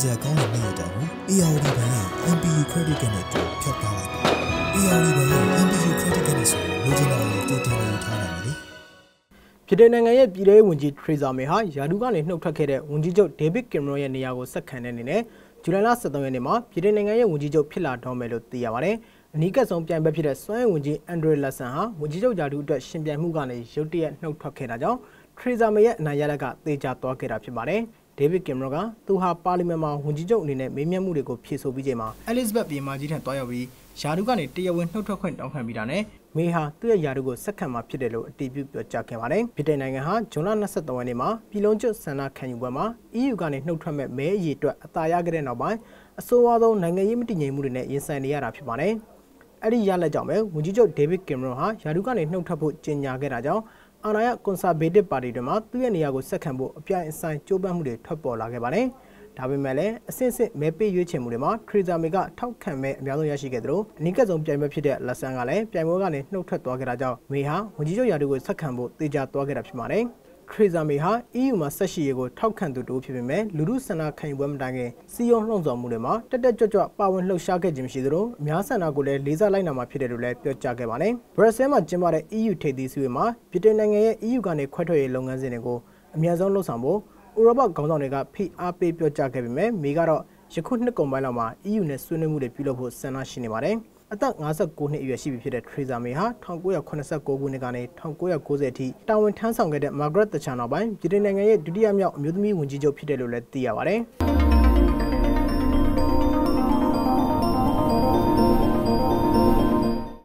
စရာကောင်းတဲ့နေ့ရက်တာကို ARD ဘဏ်ရဲ့ MPU Credit Card နဲ့အတူဖြတ်ထားလိုက်ပါ ARD ဘဏ်ရဲ့ MPU Credit Card နဲ့ဆိုလိုချင်တာကိုတူတင်နေထားနိုင်တယ်လေပြည်ထောင်နိုင်ငံရဲ့ပြည်ထောင်ဝန်ကြီးထရီဇာမေဟာယာဒူကနေနှုတ်ထွက်ခဲ့တဲ့ဝန်ကြီးချုပ်ဒေးဗစ်ကင်မရွန်ရဲ့နေရာကိုဆက်ခံတဲ့အနေနဲ့ဇူလိုင်လ23ရက်နေ့မှာပြည်ထောင်နိုင်ငံရဲ့ဝန်ကြီးချုပ်ဖြစ်လာတော့မယ်လို့သိရပါတယ်။အနီးကပ်ဆုံးပြိုင်ဘက်ဖြစ်တဲ့စွမ်းရည်ဝန်ကြီးအန်ဒရီလက်ဆန်ဟာဝန်ကြီးချုပ်ယာဒူအတွက်ရှင်ပြိုင်မှုကနေရုတ်တရက်နှုတ်ထွက်ခဲ့တာကြောင့်ထရီဇာမေရဲ့အနိုင်ရလက်ကသေချာသွားခဲ့တာဖြစ်ပါတယ်။ ဒေးဗစ်ကင်မရွန်ကသူဟာပါလီမန်မှာဝန်ကြီးချုပ်အနေနဲ့မေးမြန်းမှုတွေကိုဖြေဆိုပြီးချိန်မှာအဲလစ်ဘတ်ပြည်မာကြီးထံတွားရောက်ပြီးယာဒူကနေတရားဝင်နှုတ်ထွက်ခွင့်တောင်းခံပြီးတာနဲ့မေဟာသူ့ရဲ့ယာဒူကိုဆက်ခံမှာဖြစ်တယ်လို့အတည်ပြုပြောကြားခဲ့ပါတယ်။ဗြိတိန်နိုင်ငံဟာဇွန်လ23ရက်နေ့မှာပြည်လုံးကျွတ်ဆန္ဒခံယူပွဲမှာ EU ကနေနှုတ်ထွက်မဲ့မဲအရေးအတွက်အသာရခဲ့တဲ့နောက်ပိုင်းအဆိုးအဝါဆုံးနိုင်ငံရေးမတည်ငြိမ်မှုတွေနဲ့ရင်ဆိုင်နေရတာဖြစ်ပါတယ်။အဲ့ဒီရလက်ကြောင့်ပဲဝန်ကြီးချုပ်ဒေးဗစ်ကင်မရွန်ဟာယာဒူကနေနှုတ်ထွက်ဖို့ကြေညာခဲ့တာကြောင့် အာဏာရကွန်ဆာဗေးတစ်ပါတီတွေမှာသူ့ရဲ့နေရာကိုဆက်ခံဖို့အပြိုင်အဆိုင်ကြိုးပမ်းမှုတွေထွက်ပေါ်လာခဲ့ပါတယ်။ဒါပေမဲ့လည်းအဆင့်ဆင့်မဲပေးရွေးချယ်မှုတွေမှာထရီဇာမေကထောက်ခံမဲ့အများဆုံးရရှိခဲ့သလိုအနီးကပ်ဆုံးပြိုင်ပွဲဖြစ်တဲ့လက်ဆန်ကလည်းပြိုင်ပွဲကနေနှုတ်ထွက်သွားခဲ့တာကြောင့်မေဟာဝန်ကြီးချုပ်ရာထူးကိုဆက်ခံဖို့တေချာသွားခဲ့တာဖြစ်ပါတယ်။ ထရီဇာမေဟာ EU မှာဆက်ရှိရေးကိုထောက်ခံသူတိုးဖြစ်ပေမဲ့လူမှုဆန္ဒခံယူပွဲမတိုင်ခင်စီယုံလှုံ့ဆော်မှုတွေမှာတက်တက်ကြွကြွပါဝင်လှုပ်ရှားခဲ့ခြင်းမရှိသလိုအများဆန္ဒကိုလည်းလေးစားလိုက်နာမှာဖြစ်တယ်လို့လည်းပြောကြားခဲ့ပါတယ်။ဘရက်ဆဲမှာကျင်းပတဲ့ EU ထိပ်သီးစည်းဝေးမှာပြည်ထောင်နိုင်ငံရဲ့ EU ကနေခွဲထွက်ရေးလုပ်ငန်းစဉ်တွေကိုအများဆုံးလှုပ်ဆောင်ဖို့ဥရောပခေါင်းဆောင်တွေကဖိအားပေးပြောကြားခဲ့ပေမဲ့မေကတော့ယခုနှစ်ကုန်ပိုင်းလောက်မှာ EU နဲ့ဆွေးနွေးမှုတွေပြုလုပ်ဖို့ဆန္ဒရှိနေပါတယ်။ အသက်59နှစ်အရွယ်ရှိပြီဖြစ်တဲ့ Theresa May ဟာ1989ခုနှစ်ကနေ1990အထိတာဝန်ထမ်းဆောင်ခဲ့တဲ့ Margaret Thatcher နောက်ပိုင်းပြည်ထောင်နိုင်ငံရဲ့ဒုတိယမြောက်အမျိုးသမီးဝန်ကြီးချုပ်ဖြစ်တယ်လို့လည်းသိရပါတယ်။